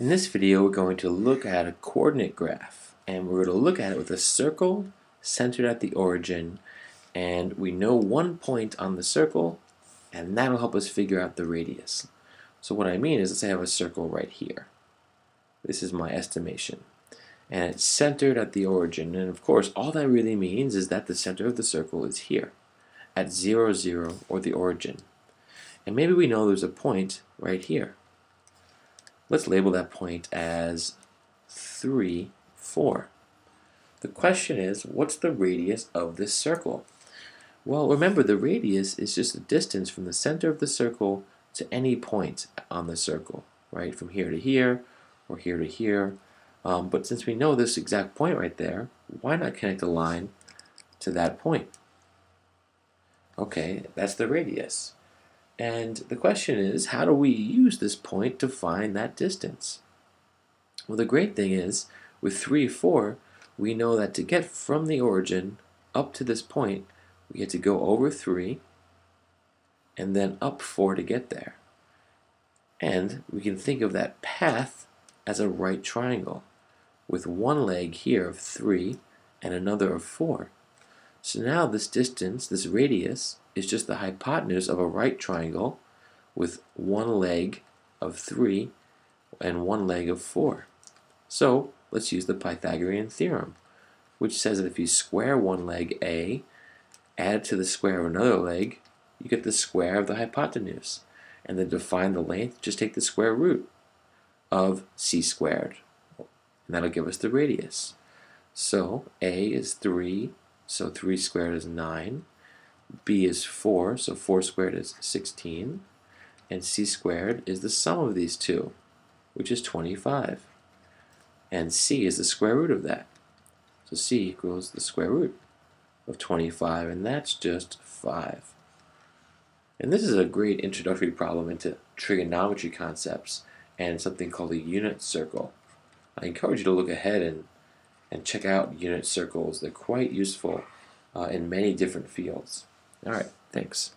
In this video we're going to look at a coordinate graph and we're going to look at it with a circle centered at the origin and we know one point on the circle and that'll help us figure out the radius. So what I mean is let's say I have a circle right here. This is my estimation and it's centered at the origin and of course all that really means is that the center of the circle is here at 0 0 or the origin and maybe we know there's a point right here Let's label that point as 3, 4. The question is, what's the radius of this circle? Well, remember the radius is just the distance from the center of the circle to any point on the circle, right? From here to here, or here to here. Um, but since we know this exact point right there, why not connect a line to that point? Okay, that's the radius. And the question is, how do we use this point to find that distance? Well, the great thing is, with 3, 4, we know that to get from the origin up to this point, we get to go over 3 and then up 4 to get there. And we can think of that path as a right triangle with one leg here of 3 and another of 4. So now this distance, this radius, is just the hypotenuse of a right triangle with one leg of 3 and one leg of 4. So let's use the Pythagorean theorem, which says that if you square one leg A, add to the square of another leg, you get the square of the hypotenuse. And then to find the length, just take the square root of c squared. And that'll give us the radius. So A is 3, so 3 squared is 9 b is 4, so 4 squared is 16, and c squared is the sum of these two, which is 25. And c is the square root of that. So c equals the square root of 25, and that's just 5. And this is a great introductory problem into trigonometry concepts and something called a unit circle. I encourage you to look ahead and, and check out unit circles. They're quite useful uh, in many different fields. All right, thanks.